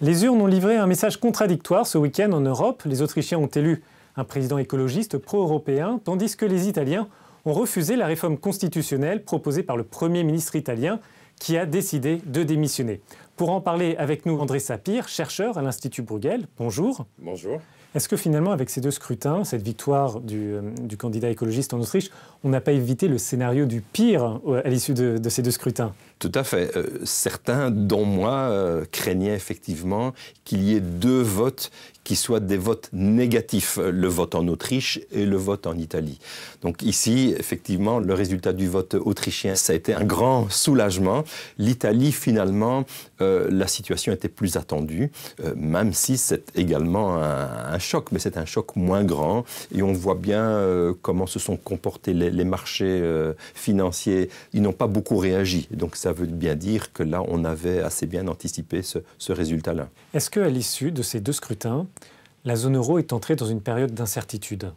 Les urnes ont livré un message contradictoire ce week-end en Europe. Les Autrichiens ont élu un président écologiste pro-européen, tandis que les Italiens ont refusé la réforme constitutionnelle proposée par le Premier ministre italien qui a décidé de démissionner. Pour en parler avec nous, André Sapir, chercheur à l'Institut Bruegel. Bonjour. Bonjour. Est-ce que finalement, avec ces deux scrutins, cette victoire du, euh, candidat écologiste en Autriche, on n'a pas évité le scénario du pire euh, à l'issue de, ces deux scrutins? Tout à fait. Euh, certains, dont moi, craignaient effectivement qu'il y ait deux votes qui soient des votes négatifs, le vote en Autriche et le vote en Italie. Donc ici, effectivement, le résultat du vote autrichien, ça a été un grand soulagement. L'Italie, finalement, la situation était plus attendue, même si c'est également un un choc, mais c'est un choc moins grand. Et on voit bien euh, comment se sont comportés les, marchés euh, financiers. Ils n'ont pas beaucoup réagi. Donc ça veut bien dire que là, on avait assez bien anticipé ce, ce résultat-là. Est-ce qu'à l'issue de ces deux scrutins, la zone euro est entrée dans une période d'incertitude?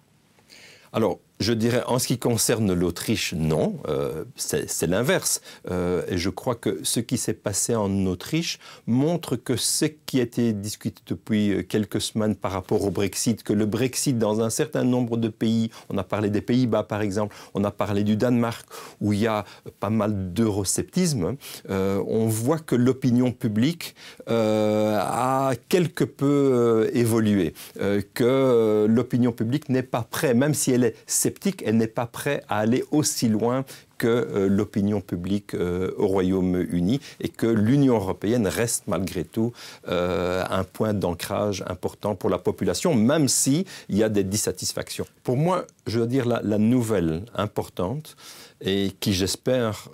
Alors, je dirais, en ce qui concerne l'Autriche, non, euh, c'est l'inverse. Euh, et je crois que ce qui s'est passé en Autriche montre que ce qui a été discuté depuis euh, quelques semaines par rapport au Brexit, que le Brexit dans un certain nombre de pays, on a parlé des Pays-Bas par exemple, on a parlé du Danemark, où il y a pas mal d'eurosceptisme, on voit que l'opinion publique a quelque peu évolué, que l'opinion publique n'est pas prête, même si elle est elle n'est pas prête à aller aussi loin que euh, l'opinion publique euh, au Royaume-Uni et que l'Union européenne reste malgré tout euh, un point d'ancrage important pour la population, même s'il y a des dissatisfactions. Pour moi, je veux dire la nouvelle importante et qui, j'espère,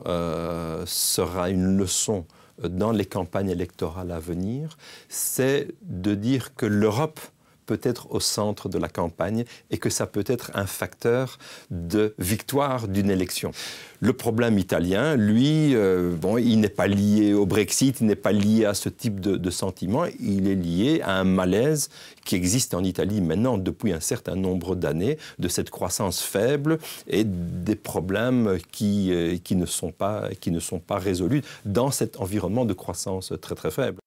sera une leçon dans les campagnes électorales à venir, c'est de dire que l'Europe peut être au centre de la campagne et que ça peut être un facteur de victoire d'une élection. Le problème italien, lui, euh, bon, il n'est pas lié au Brexit, il n'est pas lié à ce type de, de sentiment, il est lié à un malaise qui existe en Italie maintenant depuis un certain nombre d'années, de cette croissance faible et des problèmes qui, euh, qui, ne sont pas, qui ne sont pas résolus dans cet environnement de croissance très très faible.